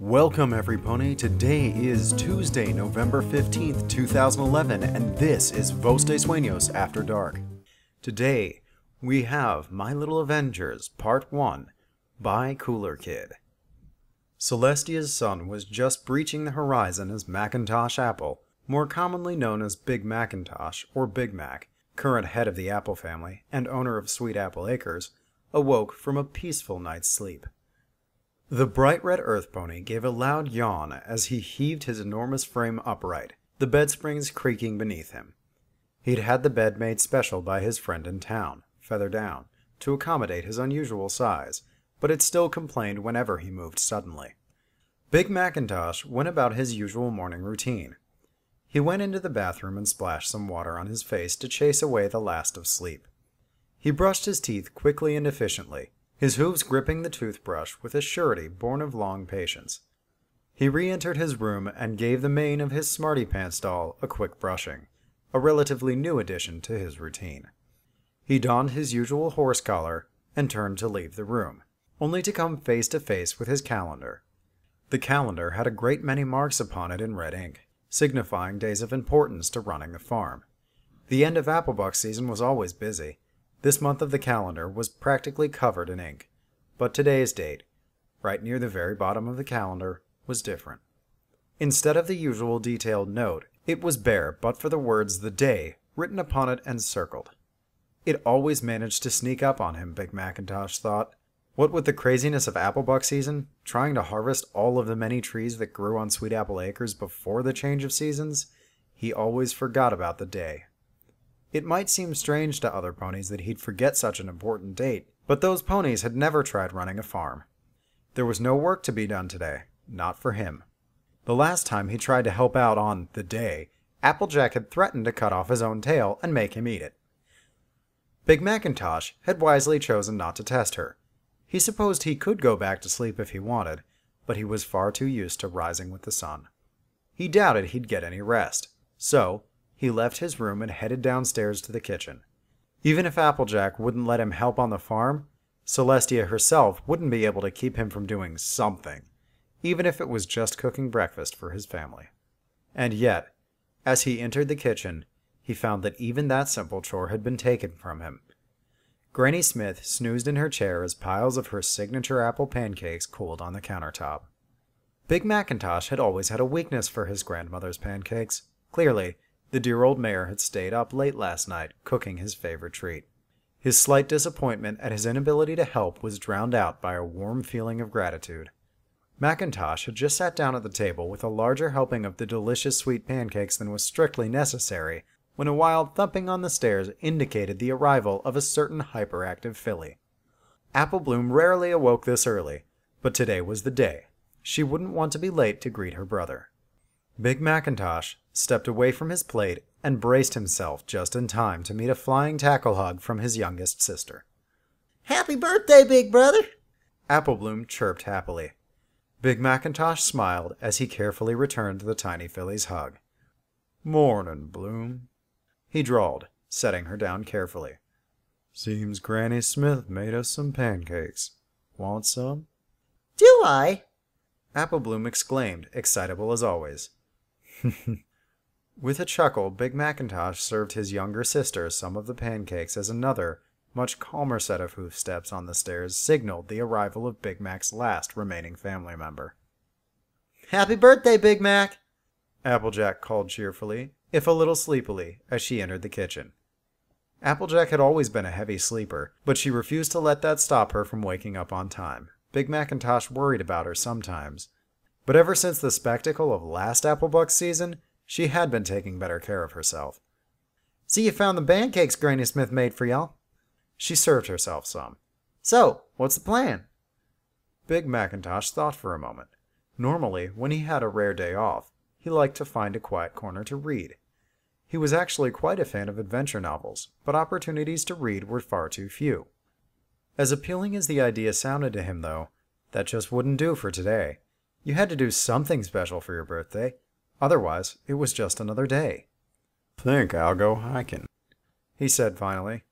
Welcome, every pony. Today is Tuesday, November 15th, 2011, and this is Voz de Sueños After Dark. Today, we have My Little Avengers Part 1 by Koolerkid. Celestia's sun was just breaching the horizon as Macintosh Apple, more commonly known as Big Macintosh or Big Mac, current head of the Apple family and owner of Sweet Apple Acres, awoke from a peaceful night's sleep. The bright red earth pony gave a loud yawn as he heaved his enormous frame upright, the bed springs creaking beneath him. He'd had the bed made special by his friend in town, Feather Down, to accommodate his unusual size, but it still complained whenever he moved suddenly. Big Macintosh went about his usual morning routine. He went into the bathroom and splashed some water on his face to chase away the last of sleep. He brushed his teeth quickly and efficiently, his hooves gripping the toothbrush with a surety born of long patience. He re entered his room and gave the mane of his Smarty Pants doll a quick brushing, a relatively new addition to his routine. He donned his usual horse collar and turned to leave the room, only to come face to face with his calendar. The calendar had a great many marks upon it in red ink, signifying days of importance to running the farm. The end of Applebuck season was always busy, this month of the calendar was practically covered in ink, but today's date, right near the very bottom of the calendar, was different. Instead of the usual detailed note, it was bare but for the words the day written upon it and circled. It always managed to sneak up on him, Big Macintosh thought. What with the craziness of apple Applebuck season, trying to harvest all of the many trees that grew on Sweet Apple Acres before the change of seasons, he always forgot about the day it might seem strange to other ponies that he'd forget such an important date, but those ponies had never tried running a farm. There was no work to be done today, not for him. The last time he tried to help out on the day, Applejack had threatened to cut off his own tail and make him eat it. Big Macintosh had wisely chosen not to test her. He supposed he could go back to sleep if he wanted, but he was far too used to rising with the sun. He doubted he'd get any rest, so he left his room and headed downstairs to the kitchen. Even if Applejack wouldn't let him help on the farm, Celestia herself wouldn't be able to keep him from doing something, even if it was just cooking breakfast for his family. And yet, as he entered the kitchen, he found that even that simple chore had been taken from him. Granny Smith snoozed in her chair as piles of her signature apple pancakes cooled on the countertop. Big Macintosh had always had a weakness for his grandmother's pancakes. Clearly, the dear old mare had stayed up late last night, cooking his favorite treat. His slight disappointment at his inability to help was drowned out by a warm feeling of gratitude. Macintosh had just sat down at the table with a larger helping of the delicious sweet pancakes than was strictly necessary when a wild thumping on the stairs indicated the arrival of a certain hyperactive filly. Apple Bloom rarely awoke this early, but today was the day. She wouldn't want to be late to greet her brother. Big Macintosh stepped away from his plate and braced himself just in time to meet a flying tackle hug from his youngest sister. Happy birthday, big brother! Apple Bloom chirped happily. Big Macintosh smiled as he carefully returned the tiny filly's hug. Mornin', Bloom, he drawled, setting her down carefully. Seems Granny Smith made us some pancakes. Want some? Do I? Apple Bloom exclaimed, excitable as always. With a chuckle, Big Macintosh served his younger sister some of the pancakes as another, much calmer set of hoof steps on the stairs signaled the arrival of Big Mac's last remaining family member. Happy birthday, Big Mac! Applejack called cheerfully, if a little sleepily, as she entered the kitchen. Applejack had always been a heavy sleeper, but she refused to let that stop her from waking up on time. Big Macintosh worried about her sometimes. But ever since the spectacle of last Applebuck season, she had been taking better care of herself. See you found the pancakes Granny Smith made for y'all. She served herself some. So, what's the plan? Big Macintosh thought for a moment. Normally, when he had a rare day off, he liked to find a quiet corner to read. He was actually quite a fan of adventure novels, but opportunities to read were far too few. As appealing as the idea sounded to him, though, that just wouldn't do for today. You had to do something special for your birthday, Otherwise, it was just another day. Think I'll go hiking, he said finally.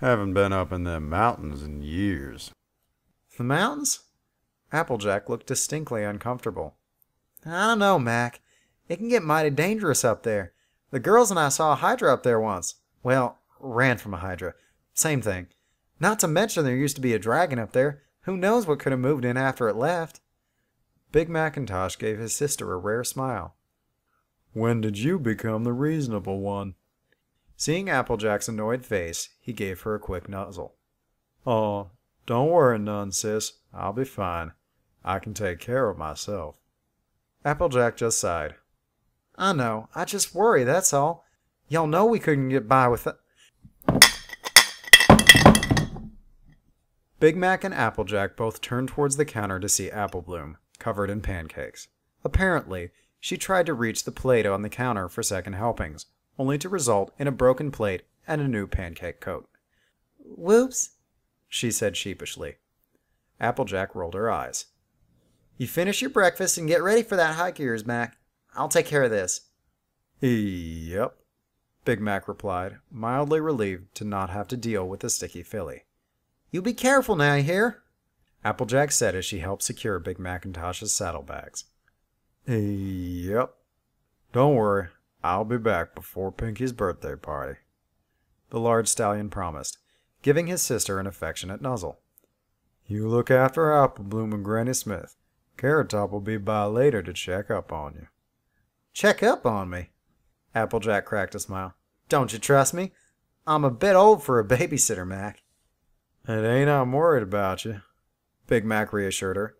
Haven't been up in them mountains in years. The mountains? Applejack looked distinctly uncomfortable. I don't know, Mac. It can get mighty dangerous up there. The girls and I saw a Hydra up there once. Well, ran from a Hydra. Same thing. Not to mention there used to be a dragon up there. Who knows what could have moved in after it left? Big Macintosh gave his sister a rare smile. When did you become the reasonable one? Seeing Applejack's annoyed face, he gave her a quick nuzzle. Oh, don't worry none, sis. I'll be fine. I can take care of myself. Applejack just sighed. I know. I just worry, that's all. Y'all know we couldn't get by with it. Big Mac and Applejack both turned towards the counter to see Apple Bloom, covered in pancakes. Apparently, she tried to reach the plate on the counter for second helpings, only to result in a broken plate and a new pancake coat. Whoops, she said sheepishly. Applejack rolled her eyes. You finish your breakfast and get ready for that hike of yours, Mac. I'll take care of this. Yep, Big Mac replied, mildly relieved to not have to deal with the sticky filly. You be careful now, you hear? Applejack said as she helped secure Big Macintosh's saddlebags. Yep. Don't worry, I'll be back before Pinkie's birthday party. The large stallion promised, giving his sister an affectionate nuzzle. You look after Apple Bloom and Granny Smith. Carrot Top will be by later to check up on you. Check up on me? Applejack cracked a smile. Don't you trust me? I'm a bit old for a babysitter, Mac. It ain't I'm worried about you, Big Mac reassured her.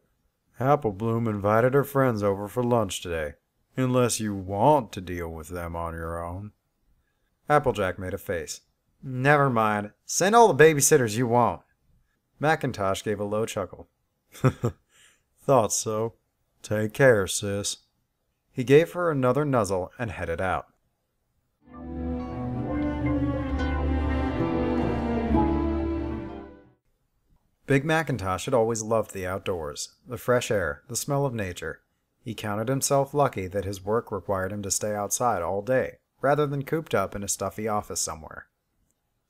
Apple Bloom invited her friends over for lunch today, unless you want to deal with them on your own. Applejack made a face. Never mind. Send all the babysitters you want. Macintosh gave a low chuckle. Thought so. Take care, sis. He gave her another nuzzle and headed out. Big Macintosh had always loved the outdoors, the fresh air, the smell of nature. He counted himself lucky that his work required him to stay outside all day, rather than cooped up in a stuffy office somewhere.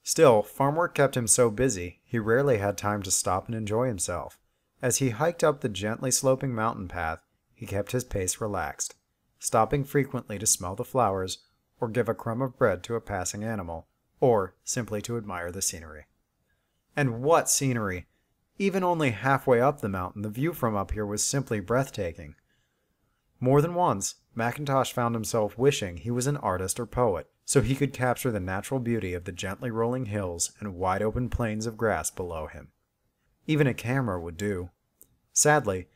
Still, farm work kept him so busy, he rarely had time to stop and enjoy himself. As he hiked up the gently sloping mountain path, he kept his pace relaxed, stopping frequently to smell the flowers, or give a crumb of bread to a passing animal, or simply to admire the scenery. And what scenery! Even only halfway up the mountain, the view from up here was simply breathtaking. More than once, Macintosh found himself wishing he was an artist or poet, so he could capture the natural beauty of the gently rolling hills and wide open plains of grass below him. Even a camera would do. Sadly,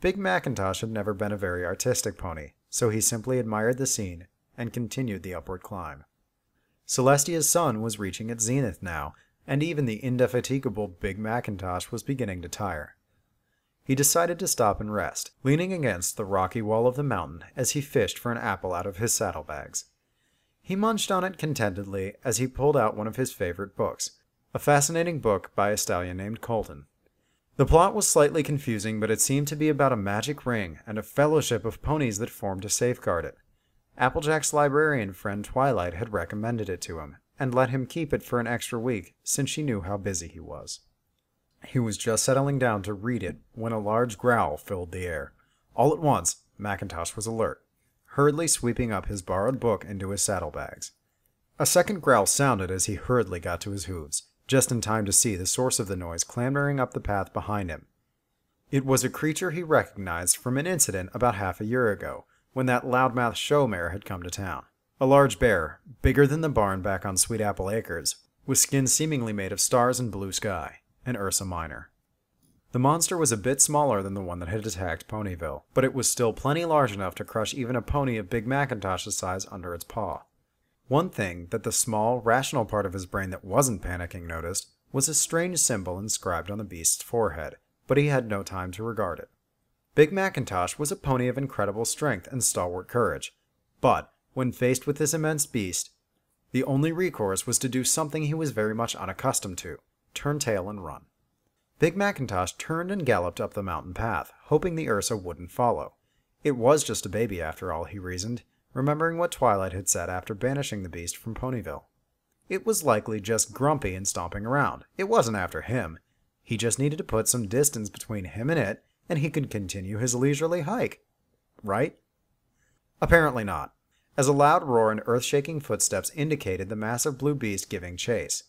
Big Macintosh had never been a very artistic pony, so he simply admired the scene and continued the upward climb. Celestia's sun was reaching its zenith now, and even the indefatigable Big Macintosh was beginning to tire. He decided to stop and rest, leaning against the rocky wall of the mountain as he fished for an apple out of his saddlebags. He munched on it contentedly as he pulled out one of his favorite books, a fascinating book by a stallion named Colton. The plot was slightly confusing, but it seemed to be about a magic ring and a fellowship of ponies that formed to safeguard it. Applejack's librarian friend Twilight had recommended it to him, and let him keep it for an extra week since she knew how busy he was. He was just settling down to read it when a large growl filled the air. All at once, Macintosh was alert, hurriedly sweeping up his borrowed book into his saddlebags. A second growl sounded as he hurriedly got to his hooves, just in time to see the source of the noise clambering up the path behind him. It was a creature he recognized from an incident about half a year ago, when that loudmouth show mare had come to town. A large bear, bigger than the barn back on Sweet Apple Acres, with skin seemingly made of stars and blue sky, an Ursa Minor. The monster was a bit smaller than the one that had attacked Ponyville, but it was still plenty large enough to crush even a pony of Big Macintosh's size under its paw. One thing that the small, rational part of his brain that wasn't panicking noticed was a strange symbol inscribed on the beast's forehead, but he had no time to regard it. Big Macintosh was a pony of incredible strength and stalwart courage, but when faced with this immense beast, the only recourse was to do something he was very much unaccustomed to turn tail and run. Big Macintosh turned and galloped up the mountain path, hoping the Ursa wouldn't follow. It was just a baby after all, he reasoned, remembering what Twilight had said after banishing the beast from Ponyville. It was likely just grumpy and stomping around. It wasn't after him. He just needed to put some distance between him and it, and he could continue his leisurely hike. Right? Apparently not, as a loud roar and earth shaking footsteps indicated the massive blue beast giving chase.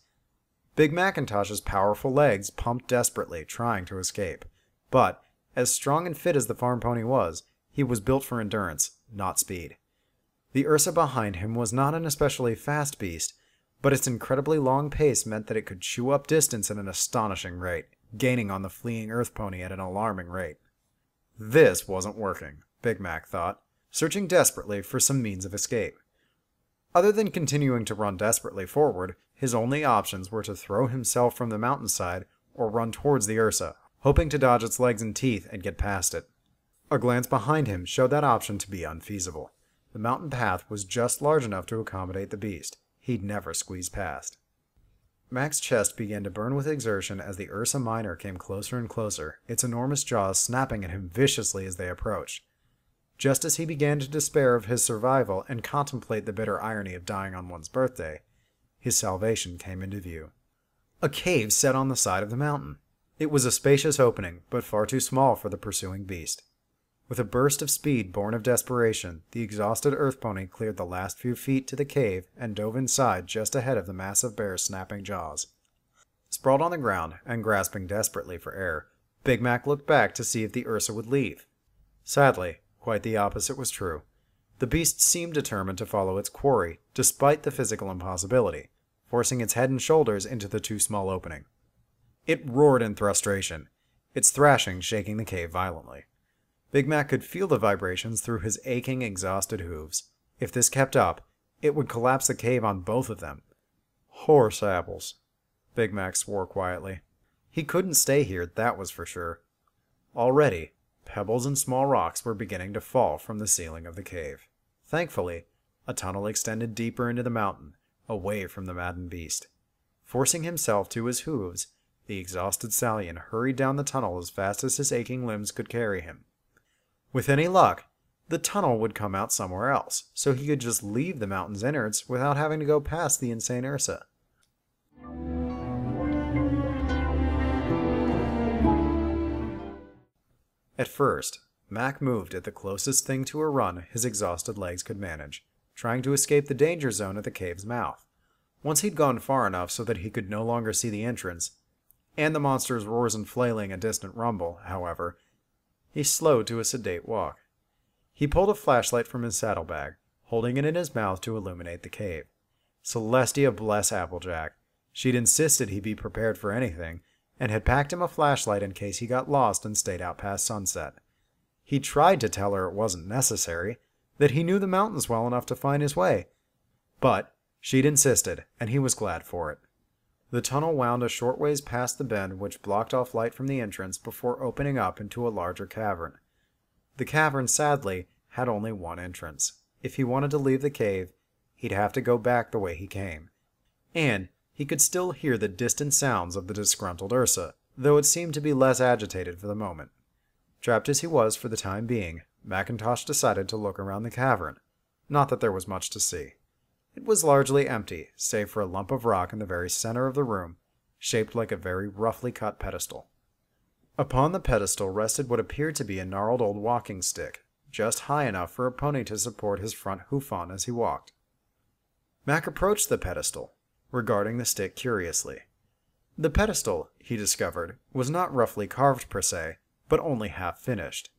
Big Macintosh's powerful legs pumped desperately, trying to escape. But, as strong and fit as the farm pony was, he was built for endurance, not speed. The Ursa behind him was not an especially fast beast, but its incredibly long pace meant that it could chew up distance at an astonishing rate, gaining on the fleeing Earth pony at an alarming rate. This wasn't working, Big Mac thought, searching desperately for some means of escape. Other than continuing to run desperately forward, his only options were to throw himself from the mountainside or run towards the Ursa, hoping to dodge its legs and teeth and get past it. A glance behind him showed that option to be unfeasible. The mountain path was just large enough to accommodate the beast. He'd never squeeze past. Mac's chest began to burn with exertion as the Ursa Minor came closer and closer, its enormous jaws snapping at him viciously as they approached. Just as he began to despair of his survival and contemplate the bitter irony of dying on one's birthday, his salvation came into view. A cave set on the side of the mountain. It was a spacious opening, but far too small for the pursuing beast. With a burst of speed born of desperation, the exhausted earth pony cleared the last few feet to the cave and dove inside just ahead of the massive bear's snapping jaws. Sprawled on the ground and grasping desperately for air, Big Mac looked back to see if the Ursa would leave. Sadly, quite the opposite was true. The beast seemed determined to follow its quarry, despite the physical impossibility, forcing its head and shoulders into the too small opening. It roared in frustration, its thrashing shaking the cave violently. Big Mac could feel the vibrations through his aching, exhausted hooves. If this kept up, it would collapse the cave on both of them. Horse apples, Big Mac swore quietly. He couldn't stay here, that was for sure. Already, pebbles and small rocks were beginning to fall from the ceiling of the cave. Thankfully, a tunnel extended deeper into the mountain, away from the maddened beast. Forcing himself to his hooves, the exhausted Stallion hurried down the tunnel as fast as his aching limbs could carry him. With any luck, the tunnel would come out somewhere else, so he could just leave the mountain's innards without having to go past the insane Ursa. At first, Mac moved at the closest thing to a run his exhausted legs could manage, trying to escape the danger zone at the cave's mouth. Once he'd gone far enough so that he could no longer see the entrance, and the monster's roars and flailing a distant rumble, however, he slowed to a sedate walk. He pulled a flashlight from his saddlebag, holding it in his mouth to illuminate the cave. Celestia bless Applejack. She'd insisted he be prepared for anything, and had packed him a flashlight in case he got lost and stayed out past sunset. He tried to tell her it wasn't necessary, that he knew the mountains well enough to find his way. But she'd insisted, and he was glad for it. The tunnel wound a short ways past the bend which blocked off light from the entrance before opening up into a larger cavern. The cavern, sadly, had only one entrance. If he wanted to leave the cave, he'd have to go back the way he came. And he could still hear the distant sounds of the disgruntled Ursa, though it seemed to be less agitated for the moment. Trapped as he was for the time being, Macintosh decided to look around the cavern. Not that there was much to see. It was largely empty, save for a lump of rock in the very center of the room, shaped like a very roughly cut pedestal. Upon the pedestal rested what appeared to be a gnarled old walking stick, just high enough for a pony to support his front hoof on as he walked. Mac approached the pedestal, regarding the stick curiously. The pedestal, he discovered, was not roughly carved per se, but only half finished.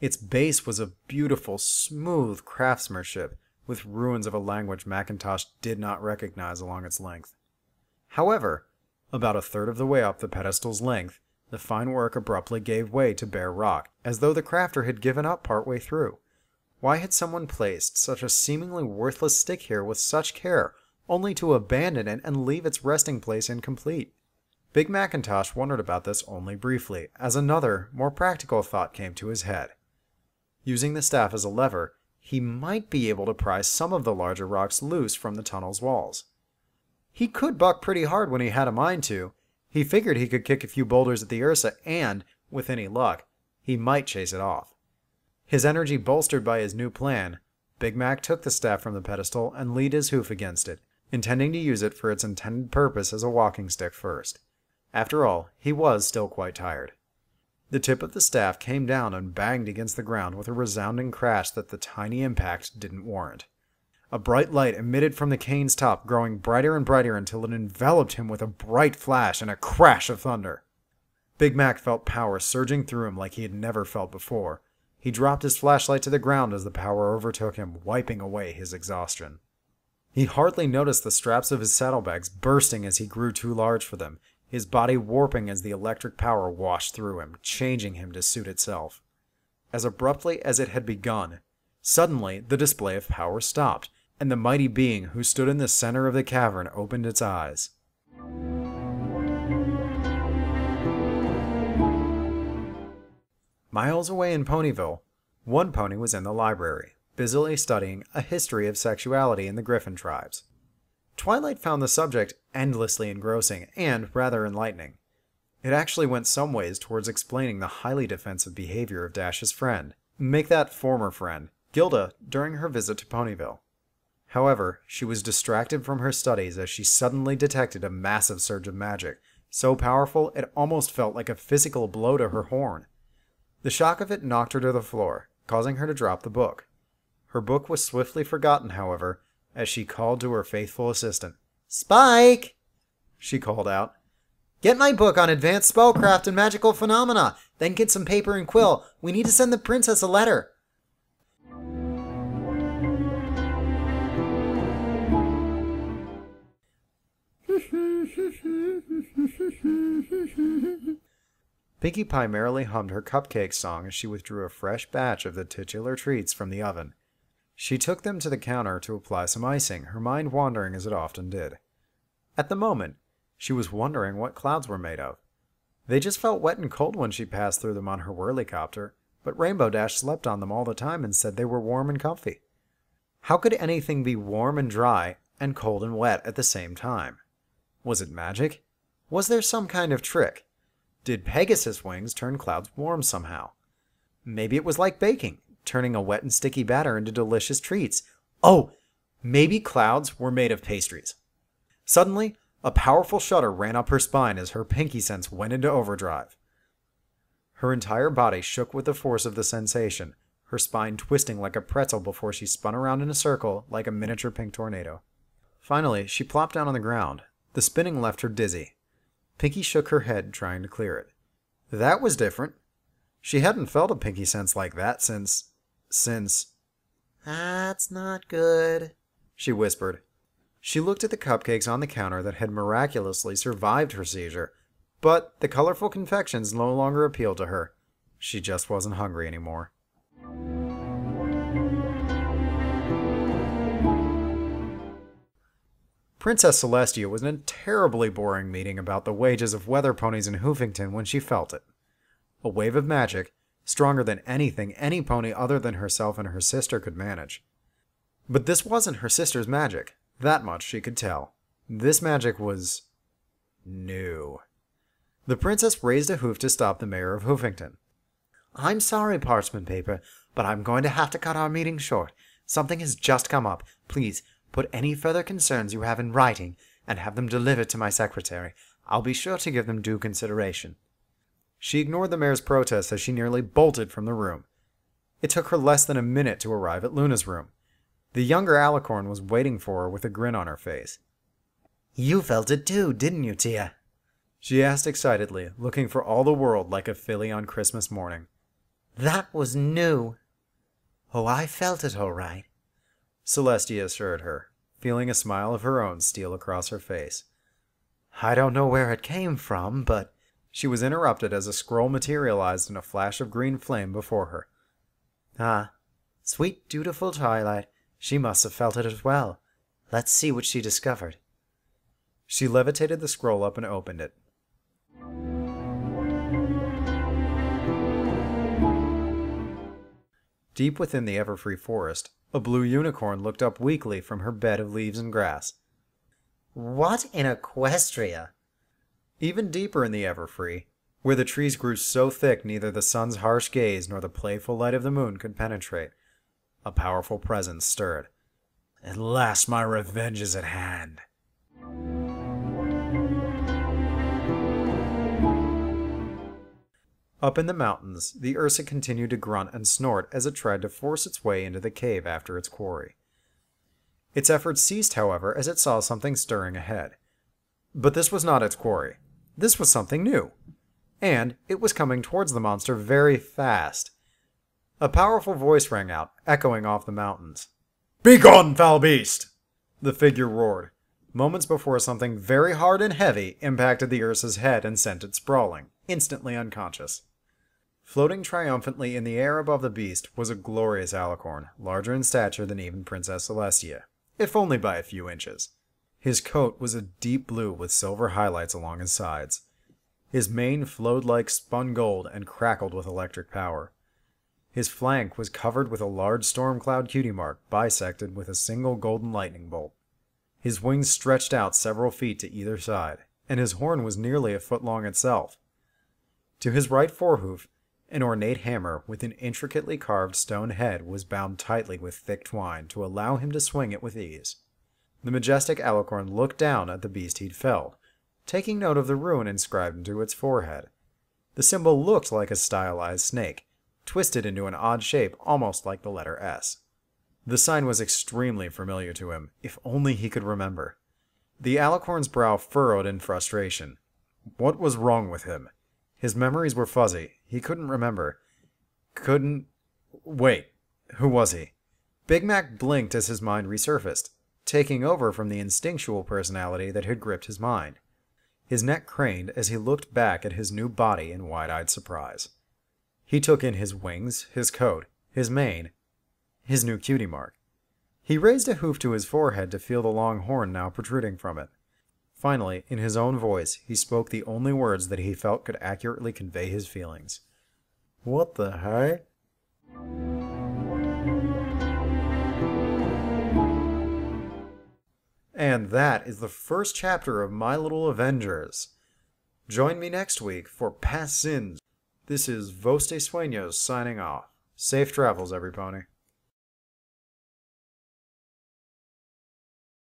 Its base was of beautiful, smooth craftsmanship with ruins of a language Macintosh did not recognize along its length. However, about a third of the way up the pedestal's length, the fine work abruptly gave way to bare rock, as though the crafter had given up partway through. Why had someone placed such a seemingly worthless stick here with such care, only to abandon it and leave its resting place incomplete? Big Macintosh wondered about this only briefly, as another, more practical thought came to his head. Using the staff as a lever, he might be able to pry some of the larger rocks loose from the tunnel's walls. He could buck pretty hard when he had a mind to. He figured he could kick a few boulders at the Ursa and, with any luck, he might chase it off. His energy bolstered by his new plan, Big Mac took the staff from the pedestal and lead his hoof against it, intending to use it for its intended purpose as a walking stick first. After all, he was still quite tired. The tip of the staff came down and banged against the ground with a resounding crash that the tiny impact didn't warrant. A bright light emitted from the cane's top, growing brighter and brighter until it enveloped him with a bright flash and a crash of thunder. Big Mac felt power surging through him like he had never felt before. He dropped his flashlight to the ground as the power overtook him, wiping away his exhaustion. He hardly noticed the straps of his saddlebags bursting as he grew too large for them, his body warping as the electric power washed through him, changing him to suit itself. As abruptly as it had begun, suddenly the display of power stopped, and the mighty being who stood in the center of the cavern opened its eyes. Miles away in Ponyville, one pony was in the library, busily studying a history of sexuality in the Griffin tribes. Twilight found the subject endlessly engrossing and rather enlightening. It actually went some ways towards explaining the highly defensive behavior of Dash's friend, make that former friend, Gilda, during her visit to Ponyville. However, she was distracted from her studies as she suddenly detected a massive surge of magic, so powerful it almost felt like a physical blow to her horn. The shock of it knocked her to the floor, causing her to drop the book. Her book was swiftly forgotten, however, as she called to her faithful assistant. Spike! She called out. Get my book on advanced spellcraft and magical phenomena, then get some paper and quill. We need to send the princess a letter. Pinkie Pie merrily hummed her cupcake song as she withdrew a fresh batch of the titular treats from the oven. She took them to the counter to apply some icing, her mind wandering as it often did. At the moment, she was wondering what clouds were made of. They just felt wet and cold when she passed through them on her whirlicopter, but Rainbow Dash slept on them all the time and said they were warm and comfy. How could anything be warm and dry and cold and wet at the same time? Was it magic? Was there some kind of trick? Did Pegasus wings turn clouds warm somehow? Maybe it was like baking turning a wet and sticky batter into delicious treats. Oh, maybe clouds were made of pastries. Suddenly, a powerful shudder ran up her spine as her Pinkie sense went into overdrive. Her entire body shook with the force of the sensation, her spine twisting like a pretzel before she spun around in a circle like a miniature pink tornado. Finally, she plopped down on the ground. The spinning left her dizzy. Pinkie shook her head, trying to clear it. That was different. She hadn't felt a Pinkie sense like that since since. That's not good, she whispered. She looked at the cupcakes on the counter that had miraculously survived her seizure, but the colorful confections no longer appealed to her. She just wasn't hungry anymore. Princess Celestia was in a terribly boring meeting about the wages of weather ponies in Hoofington when she felt it. A wave of magic, stronger than anything any pony other than herself and her sister could manage. But this wasn't her sister's magic. That much she could tell. This magic was. new. The princess raised a hoof to stop the mayor of Hoofington. I'm sorry, Parchment Paper, but I'm going to have to cut our meeting short. Something has just come up. Please, put any further concerns you have in writing and have them delivered to my secretary. I'll be sure to give them due consideration. She ignored the mayor's protest as she nearly bolted from the room. It took her less than a minute to arrive at Luna's room. The younger Alicorn was waiting for her with a grin on her face. You felt it too, didn't you, Tia? She asked excitedly, looking for all the world like a filly on Christmas morning. That was new. Oh, I felt it all right, Celestia assured her, feeling a smile of her own steal across her face. I don't know where it came from, but she was interrupted as a scroll materialized in a flash of green flame before her. Ah, sweet, dutiful Twilight, she must have felt it as well. Let's see what she discovered. She levitated the scroll up and opened it. Deep within the Everfree forest, a blue unicorn looked up weakly from her bed of leaves and grass. What in Equestria? Even deeper in the Everfree, where the trees grew so thick neither the sun's harsh gaze nor the playful light of the moon could penetrate, a powerful presence stirred. At last my revenge is at hand. Up in the mountains, the Ursa continued to grunt and snort as it tried to force its way into the cave after its quarry. Its efforts ceased, however, as it saw something stirring ahead. But this was not its quarry. This was something new. And it was coming towards the monster very fast. A powerful voice rang out, echoing off the mountains. Begone, foul beast! The figure roared, moments before something very hard and heavy impacted the Ursa's head and sent it sprawling, instantly unconscious. Floating triumphantly in the air above the beast was a glorious alicorn, larger in stature than even Princess Celestia, if only by a few inches. His coat was a deep blue with silver highlights along his sides. His mane flowed like spun gold and crackled with electric power. His flank was covered with a large storm cloud cutie mark bisected with a single golden lightning bolt. His wings stretched out several feet to either side, and his horn was nearly a foot long itself. To his right forehoof, an ornate hammer with an intricately carved stone head was bound tightly with thick twine to allow him to swing it with ease. The majestic Alicorn looked down at the beast he'd felled, taking note of the rune inscribed into its forehead. The symbol looked like a stylized snake, twisted into an odd shape almost like the letter S. The sign was extremely familiar to him, if only he could remember. The alicorn's brow furrowed in frustration. What was wrong with him? His memories were fuzzy. He couldn't remember. Couldn't. Wait. Who was he? Big Mac blinked as his mind resurfaced, taking over from the instinctual personality that had gripped his mind. His neck craned as he looked back at his new body in wide eyed surprise. He took in his wings, his coat, his mane, his new cutie mark. He raised a hoof to his forehead to feel the long horn now protruding from it. Finally, in his own voice, he spoke the only words that he felt could accurately convey his feelings. What the heck? And that is the first chapter of My Little Avengers. Join me next week for Past Sins this is Voz Voste Sueños signing off. Safe travels, every pony.